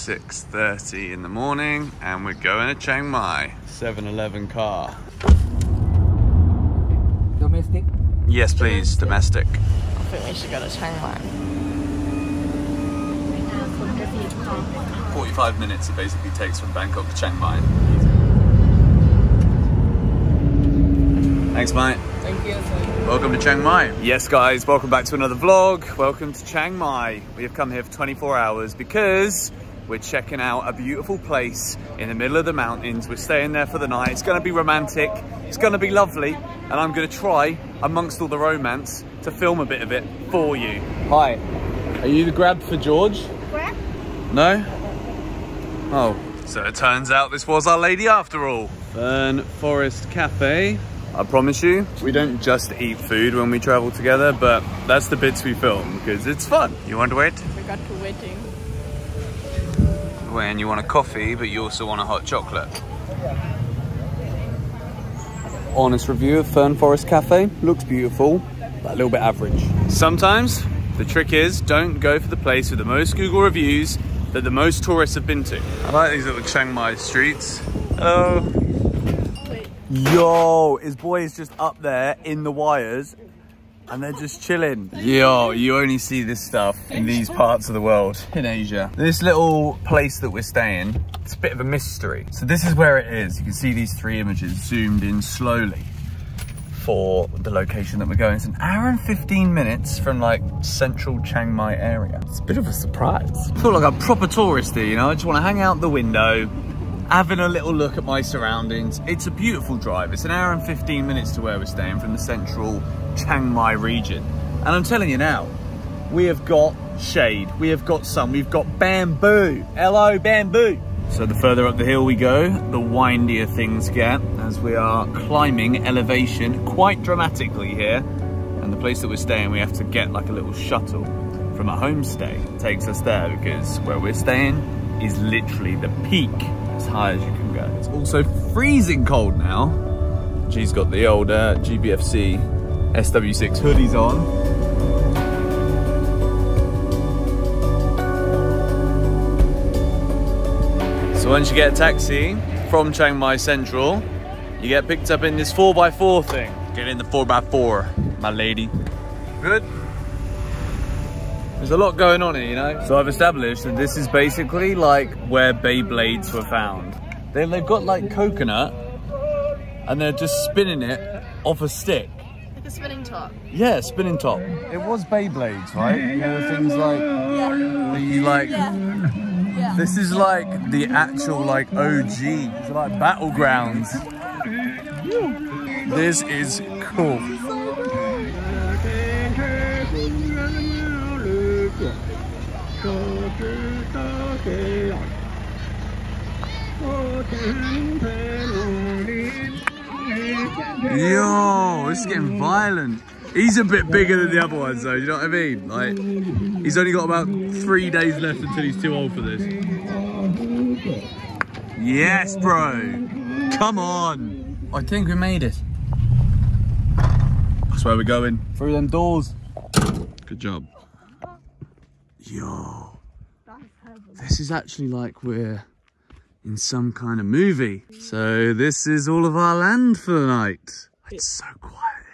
6.30 in the morning and we're going to Chiang Mai. 7-Eleven car. Domestic? Yes, please, domestic. I think we should go to Chiang Mai. 45 minutes it basically takes from Bangkok to Chiang Mai. Thanks, mate. Thank you. Sir. Welcome to Chiang Mai. Yes, guys, welcome back to another vlog. Welcome to Chiang Mai. We have come here for 24 hours because we're checking out a beautiful place in the middle of the mountains. We're staying there for the night. It's going to be romantic. It's going to be lovely. And I'm going to try, amongst all the romance, to film a bit of it for you. Hi. Are you the grab for George? Grab? No? Oh. So it turns out this was our lady after all. Fern Forest Cafe. I promise you, we don't just eat food when we travel together, but that's the bits we film because it's fun. You want to wait? We got to waiting. When you want a coffee, but you also want a hot chocolate. Honest review of Fern Forest Cafe. Looks beautiful, but a little bit average. Sometimes the trick is don't go for the place with the most Google reviews that the most tourists have been to. I like these little Chiang Mai streets. Hello. Yo, his boy is just up there in the wires and they're just chilling. Yo, you only see this stuff in these parts of the world, in Asia. This little place that we're staying, it's a bit of a mystery. So this is where it is. You can see these three images zoomed in slowly for the location that we're going. It's an hour and 15 minutes from like central Chiang Mai area. It's a bit of a surprise. I feel like a proper tourist here, you know? I just want to hang out the window, having a little look at my surroundings. It's a beautiful drive. It's an hour and 15 minutes to where we're staying from the central Chiang Mai region. And I'm telling you now, we have got shade, we have got sun, we've got bamboo. Hello, bamboo. So the further up the hill we go, the windier things get as we are climbing elevation quite dramatically here. And the place that we're staying, we have to get like a little shuttle from a homestay. takes us there because where we're staying is literally the peak as high as you can go. It's also freezing cold now. G's got the old uh, GBFC SW6 hoodies on. So once you get a taxi from Chiang Mai Central, you get picked up in this 4x4 thing. Get in the 4x4, my lady. Good? There's a lot going on here, you know? So I've established that this is basically like where Beyblades were found. They, they've got like coconut and they're just spinning it off a stick. Like a spinning top. Yeah, spinning top. It was Beyblades, right? You know, things like, Yeah. the like, Yeah. Yeah. this is like the actual like OG, it's like battlegrounds. This is cool. It's getting violent. He's a bit bigger than the other ones though, you know what I mean? Like, he's only got about three days left until he's too old for this. Yes, bro. Come on. I think we made it. That's where we're going. Through them doors. Good job. Yo. This is actually like we're in some kind of movie. So this is all of our land for the night. It's so quiet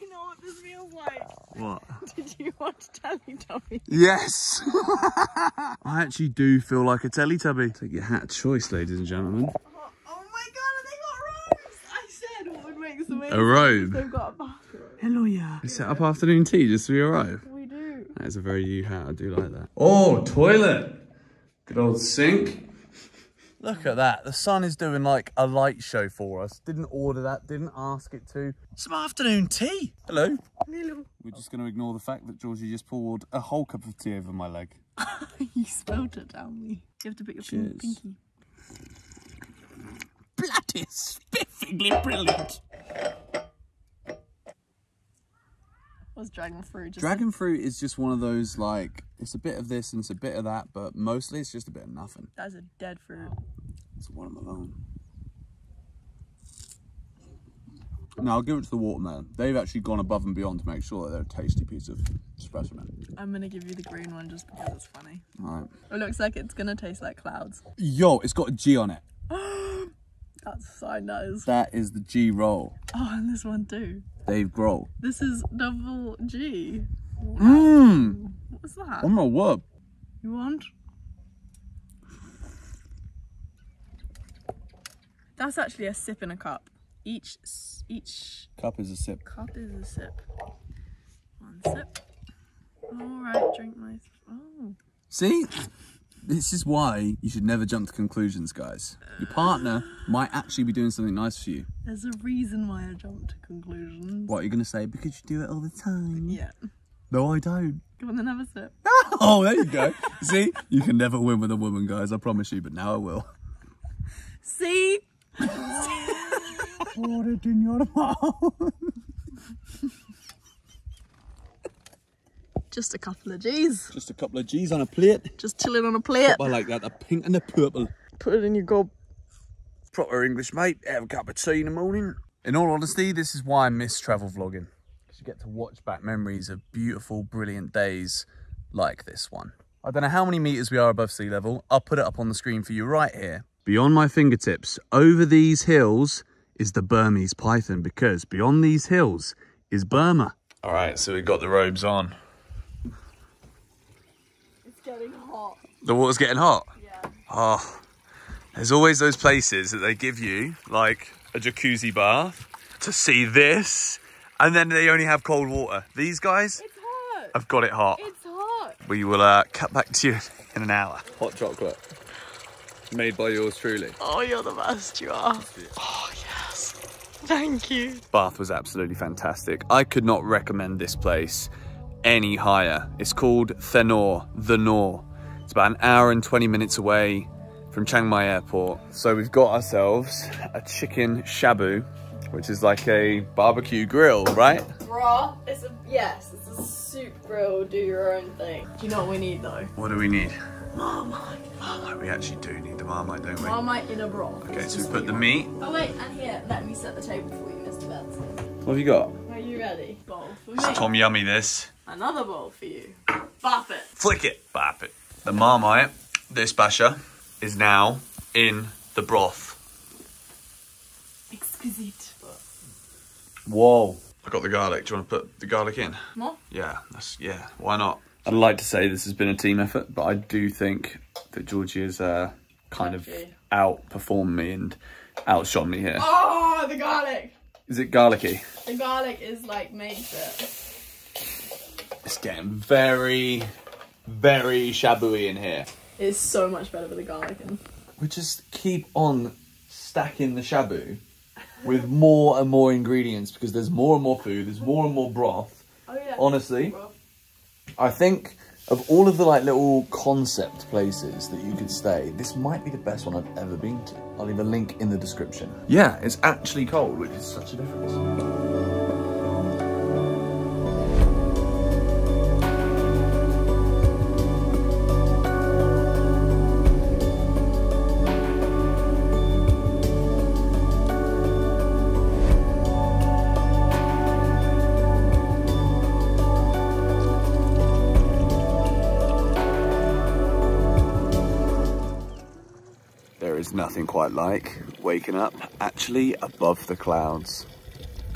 You know what this feels like? here. What? Did you watch Teletubbies? Yes! I actually do feel like a Teletubby. Take your hat choice, ladies and gentlemen. Oh, oh my god, they got robes! I said what would make them A robe? They've got a bathrobe. Hello, yeah. We set up afternoon tea just as we arrive. We do. That is a very you hat. I do like that. Oh, toilet. Good old sink. Look at that. The sun is doing like a light show for us. Didn't order that, didn't ask it to. Some afternoon tea. Hello. Hello. We're just going to ignore the fact that Georgie just poured a whole cup of tea over my leg. you spilled it down me. You have to put your Cheers. pinky. Bloody spiffingly brilliant. What's dragon fruit? Just Dragon fruit is just one of those like, it's a bit of this and it's a bit of that, but mostly it's just a bit of nothing. That's a dead fruit. It's one of my own. Now I'll give it to the watermelon. They've actually gone above and beyond to make sure that they're a tasty piece of specimen. I'm gonna give you the green one just because it's funny. All right. It looks like it's gonna taste like clouds. Yo, it's got a G on it. That's so nice. That is the G roll. Oh, and this one too. Dave Grohl. This is double G. Mmm. What's that? Oh my word. You want? That's actually a sip in a cup. Each each Cup is a sip. cup is a sip. One sip. All right, drink my. Oh, See? This is why you should never jump to conclusions, guys. Your partner might actually be doing something nice for you. there's a reason why I jump to conclusions. What are you going to say? Because you do it all the time. Yeah. No, I don't. Come on, then have a sip. Oh, there you go. See? You can never win with a woman, guys. I promise you, but now I will. See? Pour it in your mouth. Just a couple of G's. Just a couple of G's on a plate. Just chilling on a plate. I like that, the pink and the purple. Put it in your gob. Proper English, mate. Have a cup of tea in the morning. In all honesty, this is why I miss travel vlogging. Because you get to watch back memories of beautiful, brilliant days like this one. I don't know how many meters we are above sea level. I'll put it up on the screen for you right here. Beyond my fingertips, over these hills, is the Burmese python because beyond these hills is Burma. All right, so we've got the robes on. It's getting hot. The water's getting hot. Yeah. Oh, there's always those places that they give you, like a jacuzzi bath, to see this, and then they only have cold water. These guys It's hot. have got it hot. It's hot. We will uh, cut back to you in an hour. Hot chocolate, made by yours truly. Oh, you're the best, you are. Oh, yes. Thank you. Bath was absolutely fantastic. I could not recommend this place any higher. It's called Thenor, The Nor. It's about an hour and 20 minutes away from Chiang Mai Airport. So we've got ourselves a chicken shabu, which is like a barbecue grill, right? Bruh, it's a, yes, it's a soup grill, do your own thing. Do you know what we need though? What do we need? Marmite. Marmite. We actually do need the marmite, don't we? Marmite in a broth. Okay, so we put the what meat. Oh wait, and here, let me set the table for you, Mr. Benson. What have you got? Are you ready? Bowl for me. It's Tom Yummy this. Another bowl for you. Bop it. Flick it. Bop it. The marmite, this basher, is now in the broth. Exquisite. Whoa. I got the garlic. Do you want to put the garlic in? More? Yeah, that's yeah. Why not? I'd like to say this has been a team effort, but I do think that Georgie has uh, kind of Lucky. outperformed me and outshone me here. Oh, the garlic. Is it garlicky? The garlic is like makes it. It's getting very, very shabooey in here. It's so much better with the garlic in. We just keep on stacking the shabu with more and more ingredients because there's more and more food, there's more and more broth. Oh yeah. Honestly, I think of all of the like little concept places that you could stay, this might be the best one I've ever been to. I'll leave a link in the description. Yeah, it's actually cold, which is such a difference. Nothing quite like waking up actually above the clouds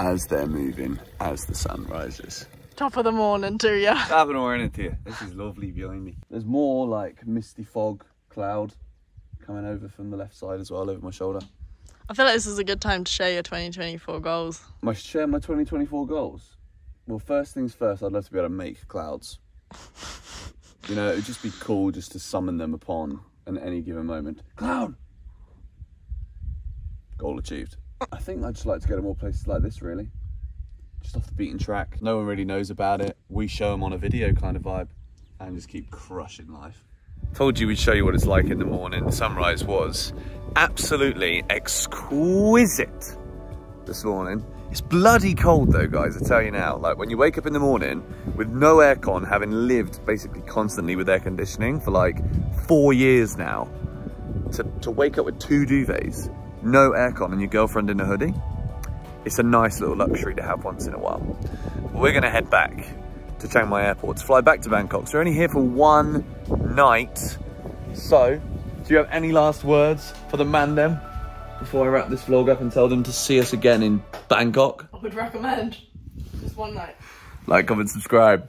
as they're moving as the sun rises. Top of the morning to you. Top of the morning to you. This is lovely behind me. There's more like misty fog cloud coming over from the left side as well over my shoulder. I feel like this is a good time to share your 2024 goals. My share my 2024 goals. Well, first things first, I'd love to be able to make clouds. You know, it would just be cool just to summon them upon at any given moment. Cloud! Goal achieved. I think I'd just like to go to more places like this, really. Just off the beaten track. No one really knows about it. We show them on a video kind of vibe and just keep crushing life. Told you we'd show you what it's like in the morning. Sunrise was absolutely exquisite this morning. It's bloody cold though, guys, I tell you now. Like when you wake up in the morning with no aircon, having lived basically constantly with air conditioning for like four years now, to, to wake up with two duvets, no aircon and your girlfriend in a hoodie, it's a nice little luxury to have once in a while. We're gonna head back to Chiang Mai Airport to fly back to Bangkok. So we're only here for one night. So, do you have any last words for the Mandem before I wrap this vlog up and tell them to see us again in Bangkok? I would recommend just one night. Like, comment, subscribe.